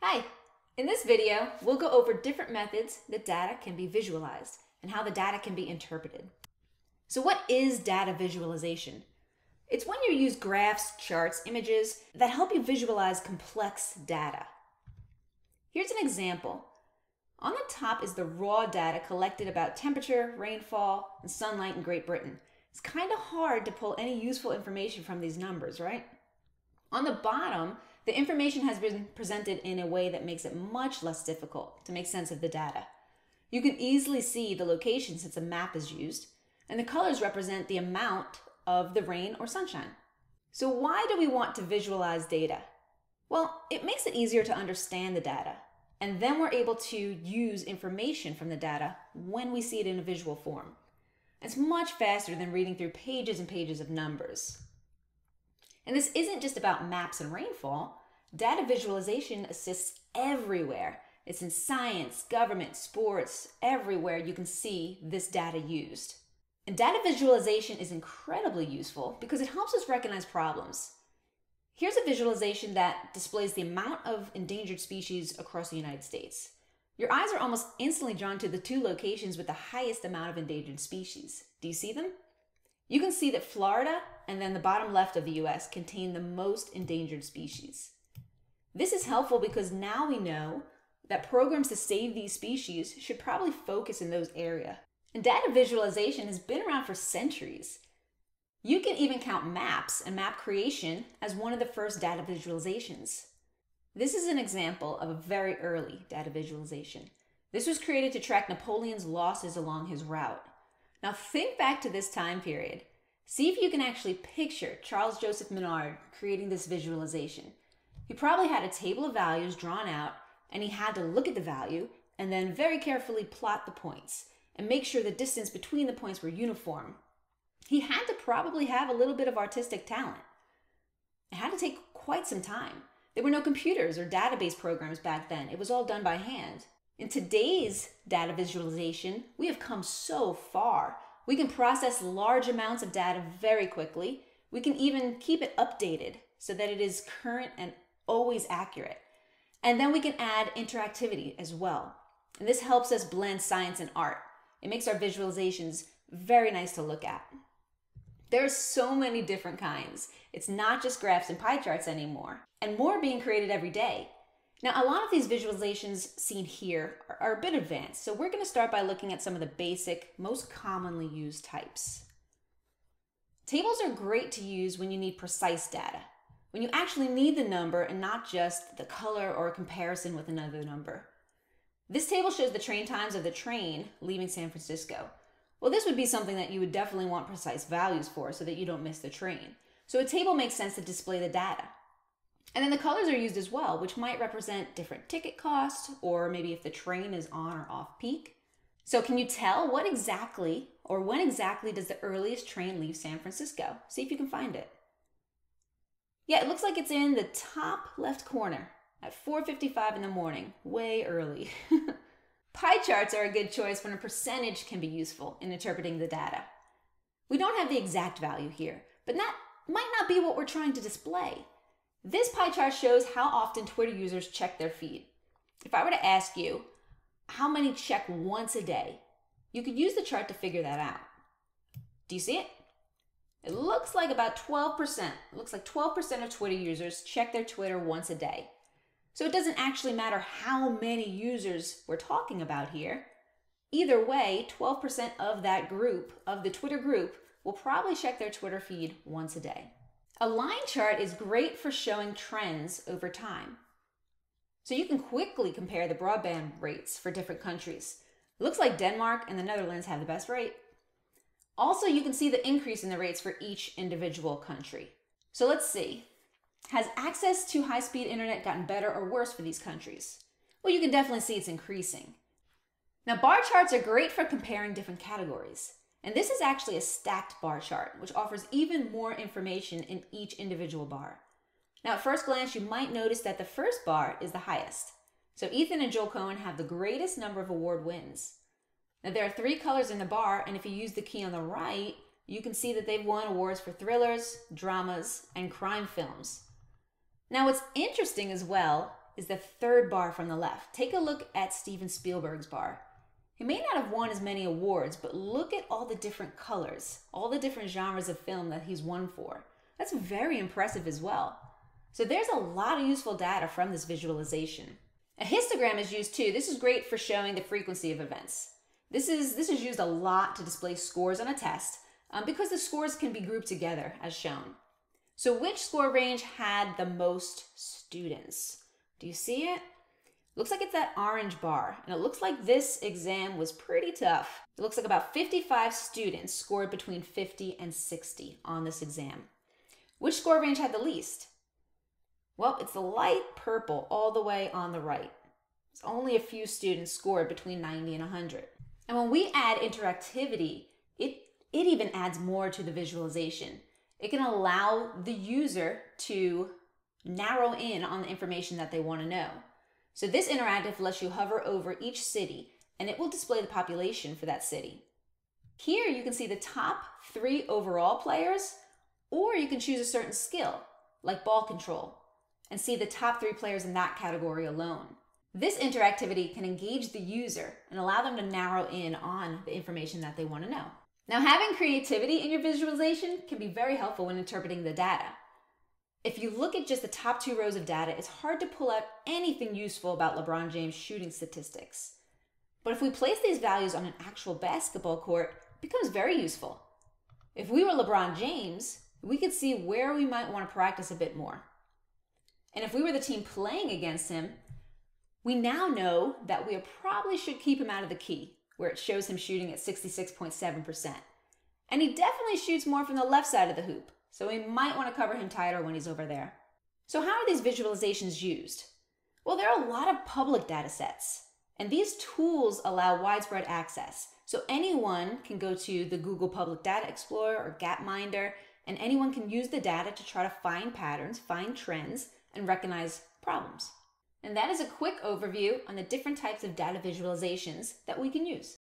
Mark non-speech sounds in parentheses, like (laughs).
Hi! In this video, we'll go over different methods that data can be visualized and how the data can be interpreted. So what is data visualization? It's when you use graphs, charts, images that help you visualize complex data. Here's an example. On the top is the raw data collected about temperature, rainfall, and sunlight in Great Britain. It's kind of hard to pull any useful information from these numbers, right? On the bottom, the information has been presented in a way that makes it much less difficult to make sense of the data. You can easily see the location since a map is used, and the colors represent the amount of the rain or sunshine. So why do we want to visualize data? Well, it makes it easier to understand the data, and then we're able to use information from the data when we see it in a visual form. It's much faster than reading through pages and pages of numbers. And this isn't just about maps and rainfall. Data visualization assists everywhere. It's in science, government, sports, everywhere you can see this data used. And data visualization is incredibly useful because it helps us recognize problems. Here's a visualization that displays the amount of endangered species across the United States. Your eyes are almost instantly drawn to the two locations with the highest amount of endangered species. Do you see them? You can see that Florida and then the bottom left of the US contain the most endangered species. This is helpful because now we know that programs to save these species should probably focus in those areas. And data visualization has been around for centuries. You can even count maps and map creation as one of the first data visualizations. This is an example of a very early data visualization. This was created to track Napoleon's losses along his route. Now think back to this time period. See if you can actually picture Charles Joseph Minard creating this visualization. He probably had a table of values drawn out and he had to look at the value and then very carefully plot the points and make sure the distance between the points were uniform. He had to probably have a little bit of artistic talent. It had to take quite some time. There were no computers or database programs back then. It was all done by hand. In today's data visualization, we have come so far. We can process large amounts of data very quickly. We can even keep it updated so that it is current and always accurate. And then we can add interactivity as well. And this helps us blend science and art. It makes our visualizations very nice to look at. There are so many different kinds. It's not just graphs and pie charts anymore, and more being created every day. Now, a lot of these visualizations seen here are, are a bit advanced, so we're going to start by looking at some of the basic, most commonly used types. Tables are great to use when you need precise data, when you actually need the number and not just the color or a comparison with another number. This table shows the train times of the train leaving San Francisco. Well, this would be something that you would definitely want precise values for so that you don't miss the train. So a table makes sense to display the data. And then the colors are used as well, which might represent different ticket costs or maybe if the train is on or off peak. So can you tell what exactly or when exactly does the earliest train leave San Francisco? See if you can find it. Yeah, it looks like it's in the top left corner at 4:55 in the morning, way early. (laughs) Pie charts are a good choice when a percentage can be useful in interpreting the data. We don't have the exact value here, but that might not be what we're trying to display. This pie chart shows how often Twitter users check their feed. If I were to ask you how many check once a day, you could use the chart to figure that out. Do you see it? It looks like about 12%. It looks like 12% of Twitter users check their Twitter once a day. So it doesn't actually matter how many users we're talking about here. Either way, 12% of that group, of the Twitter group, will probably check their Twitter feed once a day. A line chart is great for showing trends over time. So you can quickly compare the broadband rates for different countries. It looks like Denmark and the Netherlands have the best rate. Also, you can see the increase in the rates for each individual country. So let's see. Has access to high speed internet gotten better or worse for these countries? Well, you can definitely see it's increasing. Now, bar charts are great for comparing different categories. And this is actually a stacked bar chart, which offers even more information in each individual bar. Now, at first glance, you might notice that the first bar is the highest. So Ethan and Joel Coen have the greatest number of award wins. Now, there are three colors in the bar, and if you use the key on the right, you can see that they've won awards for thrillers, dramas, and crime films. Now, what's interesting as well is the third bar from the left. Take a look at Steven Spielberg's bar. He may not have won as many awards, but look at all the different colors, all the different genres of film that he's won for. That's very impressive as well. So there's a lot of useful data from this visualization. A histogram is used too. This is great for showing the frequency of events. This is, this is used a lot to display scores on a test um, because the scores can be grouped together as shown. So which score range had the most students? Do you see it? Looks like it's that orange bar, and it looks like this exam was pretty tough. It looks like about 55 students scored between 50 and 60 on this exam. Which score range had the least? Well, it's the light purple all the way on the right. It's only a few students scored between 90 and 100. And when we add interactivity, it, it even adds more to the visualization. It can allow the user to narrow in on the information that they want to know. So this interactive lets you hover over each city and it will display the population for that city. Here you can see the top three overall players, or you can choose a certain skill, like ball control, and see the top three players in that category alone. This interactivity can engage the user and allow them to narrow in on the information that they want to know. Now, having creativity in your visualization can be very helpful when interpreting the data. If you look at just the top two rows of data, it's hard to pull out anything useful about LeBron James' shooting statistics. But if we place these values on an actual basketball court, it becomes very useful. If we were LeBron James, we could see where we might want to practice a bit more. And if we were the team playing against him, we now know that we probably should keep him out of the key, where it shows him shooting at 66.7%. And he definitely shoots more from the left side of the hoop, so we might want to cover him tighter when he's over there. So how are these visualizations used? Well, there are a lot of public data sets, and these tools allow widespread access. So anyone can go to the Google Public Data Explorer or Gapminder, and anyone can use the data to try to find patterns, find trends, and recognize problems. And that is a quick overview on the different types of data visualizations that we can use.